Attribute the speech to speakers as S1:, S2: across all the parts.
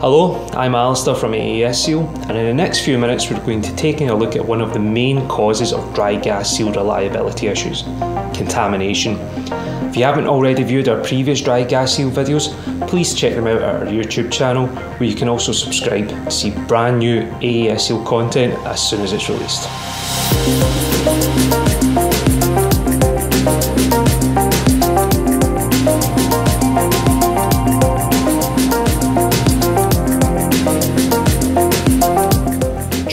S1: Hello, I'm Alistair from AESSEAL, and in the next few minutes we're going to taking a look at one of the main causes of dry gas seal reliability issues contamination. If you haven't already viewed our previous dry gas seal videos, please check them out at our YouTube channel where you can also subscribe to see brand new AESSEAL content as soon as it's released.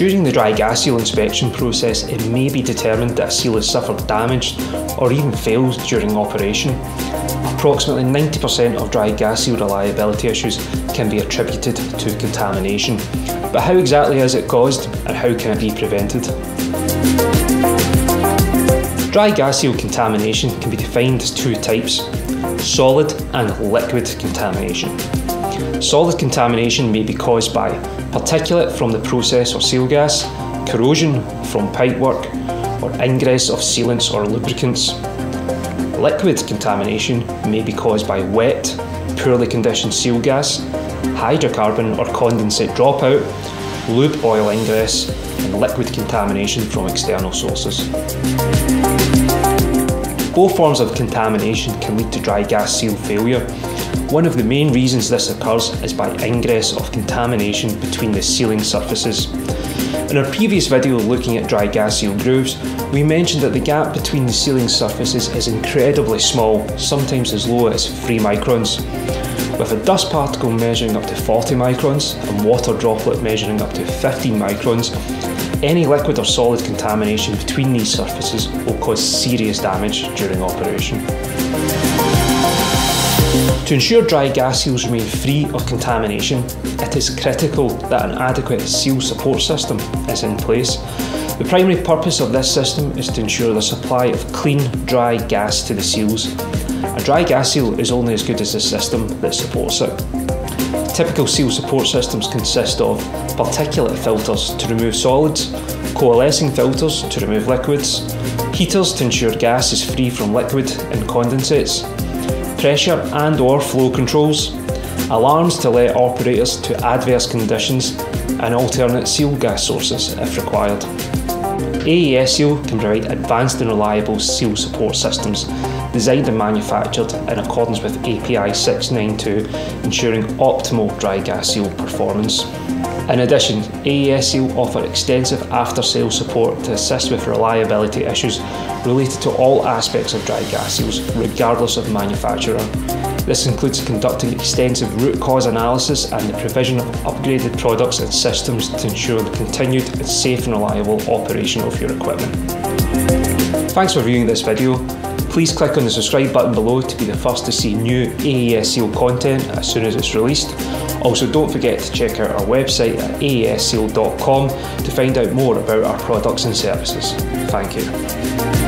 S1: During the dry gas seal inspection process, it may be determined that a seal has suffered damage or even failed during operation. Approximately 90% of dry gas seal reliability issues can be attributed to contamination. But how exactly is it caused and how can it be prevented? Dry gas seal contamination can be defined as two types solid and liquid contamination. Solid contamination may be caused by particulate from the process or seal gas, corrosion from pipework, or ingress of sealants or lubricants. Liquid contamination may be caused by wet, poorly conditioned seal gas, hydrocarbon or condensate dropout, lube oil ingress, and liquid contamination from external sources. Both forms of contamination can lead to dry gas seal failure, one of the main reasons this occurs is by ingress of contamination between the sealing surfaces. In our previous video looking at dry gas seal grooves, we mentioned that the gap between the sealing surfaces is incredibly small, sometimes as low as 3 microns. With a dust particle measuring up to 40 microns and water droplet measuring up to 15 microns, any liquid or solid contamination between these surfaces will cause serious damage during operation. To ensure dry gas seals remain free of contamination, it is critical that an adequate seal support system is in place. The primary purpose of this system is to ensure the supply of clean, dry gas to the seals. A dry gas seal is only as good as the system that supports it. Typical seal support systems consist of particulate filters to remove solids, coalescing filters to remove liquids, heaters to ensure gas is free from liquid and condensates, pressure and or flow controls, alarms to alert operators to adverse conditions and alternate seal gas sources if required. AESSEAL can provide advanced and reliable seal support systems designed and manufactured in accordance with API 692, ensuring optimal dry gas seal performance. In addition, AESSEAL offer extensive after-sale support to assist with reliability issues related to all aspects of dry gas seals, regardless of manufacturer. This includes conducting extensive root cause analysis and the provision of upgraded products and systems to ensure the continued safe and reliable operation of your equipment. Thanks for viewing this video. Please click on the subscribe button below to be the first to see new AESSEAL content as soon as it's released. Also, don't forget to check out our website at aesseal.com to find out more about our products and services. Thank you.